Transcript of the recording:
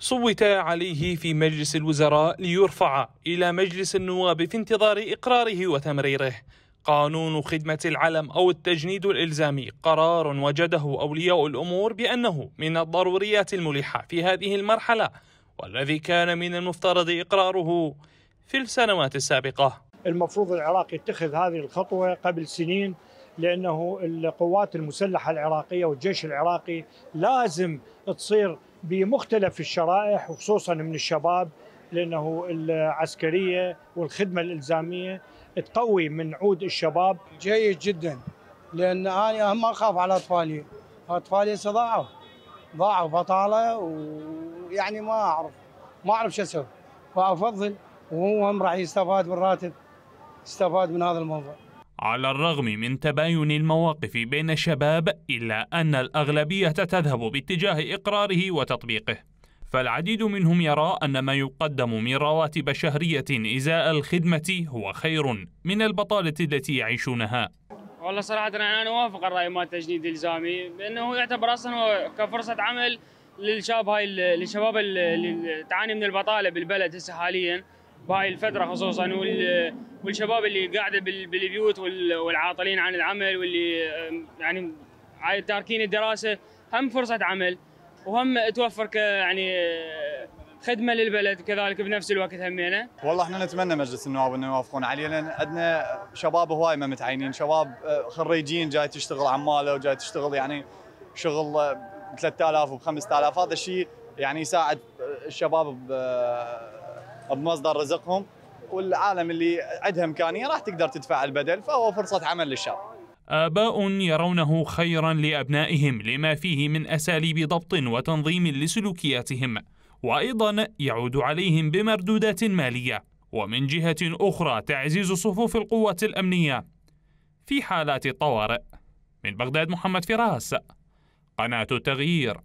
صوت عليه في مجلس الوزراء ليرفع إلى مجلس النواب في انتظار إقراره وتمريره. قانون خدمة العلم أو التجنيد الإلزامي قرار وجده أولياء الأمور بأنه من الضروريات الملحة في هذه المرحلة والذي كان من المفترض إقراره في السنوات السابقة. المفروض العراق يتخذ هذه الخطوة قبل سنين لأنه القوات المسلحة العراقية والجيش العراقي لازم تصير بمختلف الشرائح وخصوصا من الشباب لأنه العسكرية والخدمة الإلزامية تقوي من عود الشباب. جيد جدا لأن أنا ما أخاف على أطفالي. أطفالي ضاعوا. ضاعوا بطالة ويعني ما أعرف ما أعرف شو أسوي. فأفضل وهو هم راح يستفاد بالراتب يستفاد من هذا الموضوع. على الرغم من تباين المواقف بين الشباب إلا أن الأغلبية تذهب باتجاه إقراره وتطبيقه. فالعديد منهم يرى أن ما يقدم من رواتب شهرية إزاء الخدمة هو خير من البطالة التي يعيشونها. والله صراحة أنا أوافق الرأي مال التجنيد الإلزامي بأنه يعتبر أصلا كفرصة عمل للشباب هاي للشباب اللي تعاني من البطالة بالبلد هسه حاليا. بهاي الفترة خصوصا والشباب اللي قاعدة بالبيوت والعاطلين عن العمل واللي يعني تاركين الدراسة هم فرصة عمل وهم توفر ك يعني خدمة للبلد كذلك بنفس الوقت همينه والله إحنا نتمنى مجلس النواب إنه يوافقون عليه لأن عندنا شباب هواي ما متعينين. شباب خريجين جاي تشتغل عماله وجاي تشتغل يعني شغل ب 3000 وب 5000 هذا الشيء يعني يساعد الشباب بمصدر رزقهم والعالم اللي عندها إمكانية راح تقدر تدفع البدل فهو فرصة عمل للشاب. آباء يرونه خيرا لأبنائهم لما فيه من أساليب ضبط وتنظيم لسلوكياتهم وأيضا يعود عليهم بمردودات مالية ومن جهة أخرى تعزيز صفوف القوات الأمنية في حالات الطوارئ من بغداد محمد فراس قناة التغيير